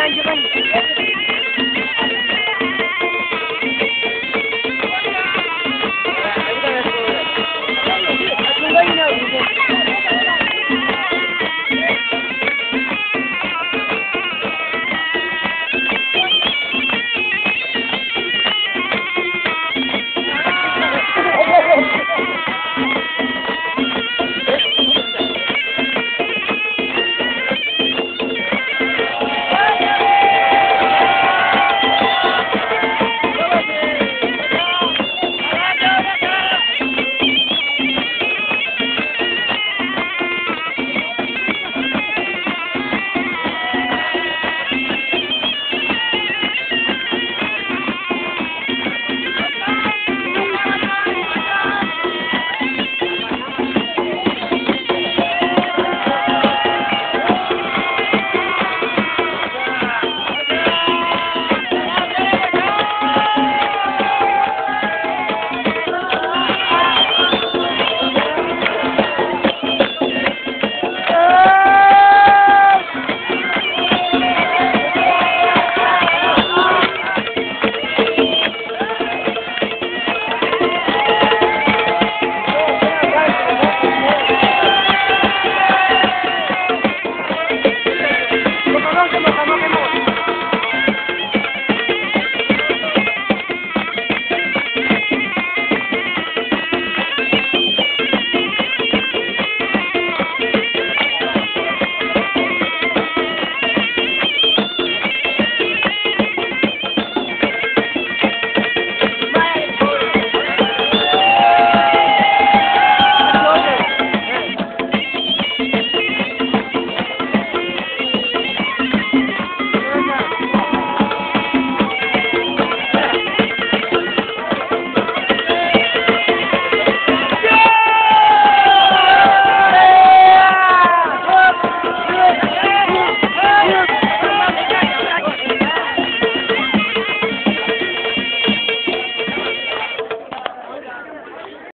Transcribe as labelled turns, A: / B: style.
A: 哎，你问你